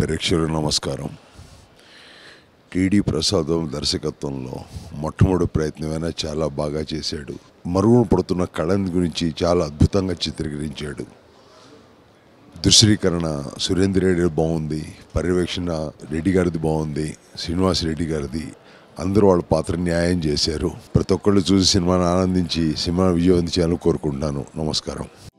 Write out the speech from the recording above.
ప్రేక్షకుల నమస్కారం. టీడీ ప్రసాదం దర్శకత్వంలో మొట్టమొదటి ప్రయత్నమైనా చాలా బాగా చేశాడు. మరుగున పడుతున్న కళని గురించి చాలా అద్భుతంగా చిత్రీకరించాడు. దృశ్యీకరణ సురేందర్ రెడ్డి బాగుంది. పర్యవేక్షణ రెడ్డి గారిది బాగుంది. శ్రీనివాస్ రెడ్డి గారిది. అందరూ వాళ్ళ పాత్ర న్యాయం చేశారు. ప్రతి ఒక్కళ్ళు చూసి సినిమాను ఆనందించి సినిమా విజయవంతం చేయాలని కోరుకుంటున్నాను. నమస్కారం.